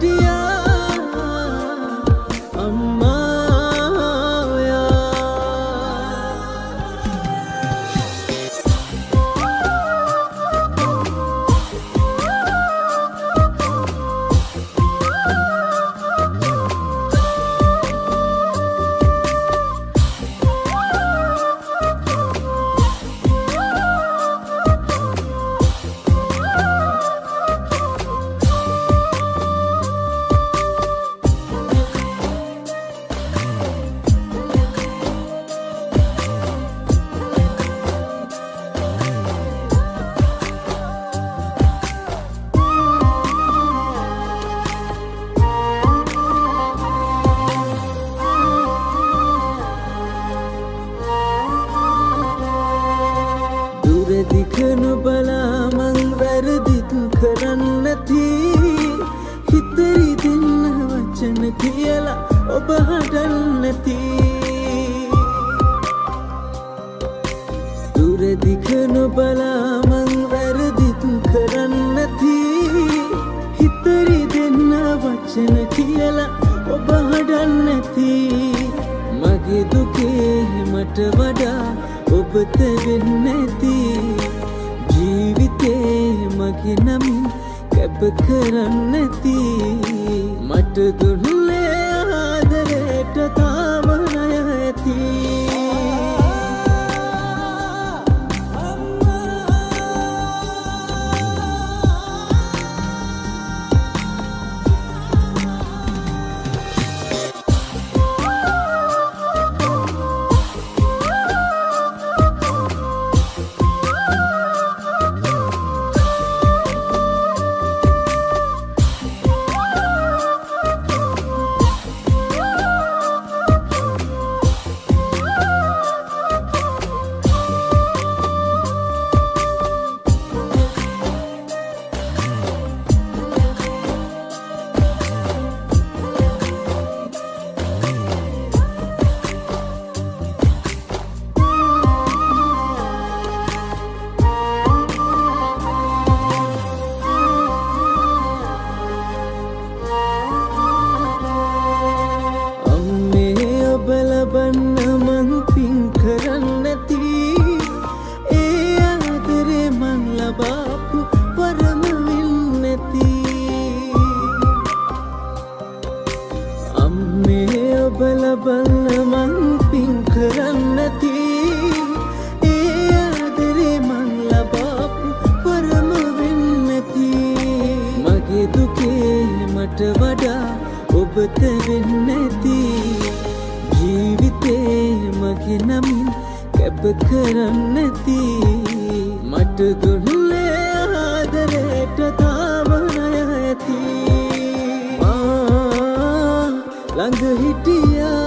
ළඟ හිටියා දුරදිකනු බලාමං වැරදිතු කරන්නති. හිතරි දෙන්න වචන කියලා ඔබ හටන්නති දුරදිකනු බලාමං වැරදිතු කරන්නති. හිතරි දෙන්න වචන කියලා ඔබ හඩන්නැති මගේ දුකේ මට වඩා ඔබත වෙන්නැති ජීවිතේ මගේ නමින් කැප කරන්නැති මට දුන්නේ ලබාපු වරම වෙන්නැති අම්මේ ඔබ ලබන්න මං පින් කරන්නැති. ඒ ආදරේ මං ලබාපු වරම වෙන්නැති මගේ දුකේ මට වඩා ඔබත වෙන්නැති. ජීවිතේ මගේ නමින් කැප කරන්නැති. මට දුන්නේ ආදරයට තාමනය ඇති. මා ළඟ හිටියා.